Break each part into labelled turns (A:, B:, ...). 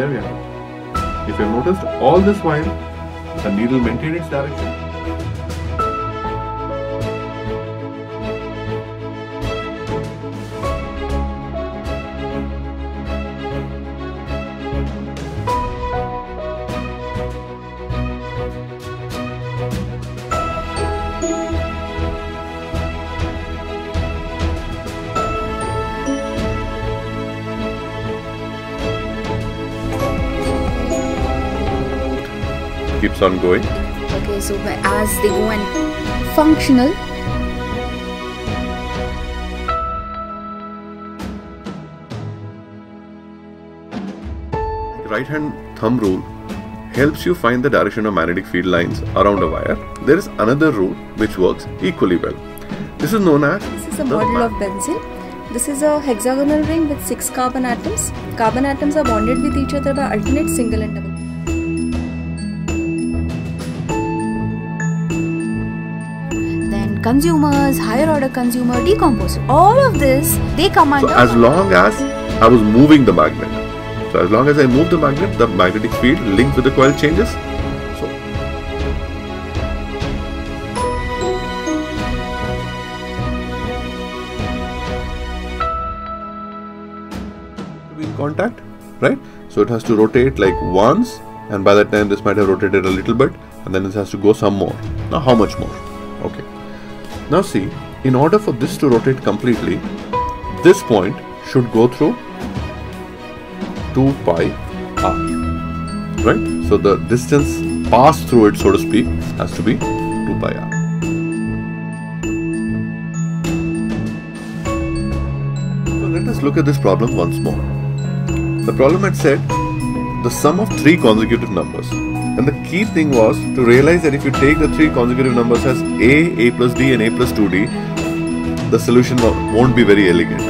A: there we are. If you noticed, all this while the needle maintained its direction. Keeps on going.
B: Okay, so as they go and functional,
A: right hand thumb rule helps you find the direction of magnetic field lines around a wire. There is another rule which works equally well. This is known as
B: this is a model of benzene. This is a hexagonal ring with six carbon atoms. Carbon atoms are bonded with each other by alternate single and double. Consumers, higher order consumer, decomposer. All of this they come under.
A: So as long as I was moving the magnet, so as long as I move the magnet, the magnetic field linked with the coil changes. So in contact, right? So it has to rotate like once, and by that time this might have rotated a little bit, and then it has to go some more. Now how much more? Okay. Now see, in order for this to rotate completely, this point should go through 2 pi r. Right? So the distance passed through it, so to speak, has to be 2 pi r. So let us look at this problem once more. The problem had said the sum of three consecutive numbers. And the key thing was to realize that if you take the three consecutive numbers as a, a plus d, and a plus 2d, the solution won't be very elegant.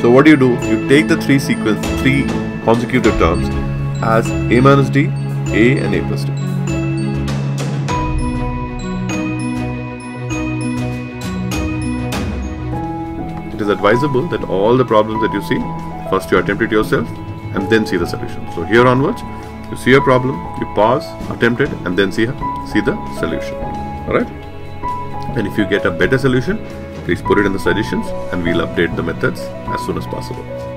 A: So what do you do? You take the three sequence, three consecutive terms as a minus d, a, and a plus d. It is advisable that all the problems that you see, first you attempt it yourself and then see the solution. So here onwards, you see a problem, you pause, attempt it, and then see see the solution. All right. And if you get a better solution, please put it in the suggestions, and we'll update the methods as soon as possible.